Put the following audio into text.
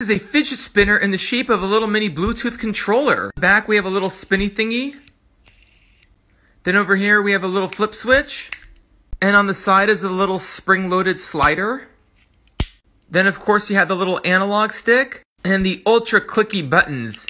This is a fidget spinner in the shape of a little mini Bluetooth controller. Back we have a little spinny thingy. Then over here we have a little flip switch. And on the side is a little spring-loaded slider. Then of course you have the little analog stick and the ultra clicky buttons.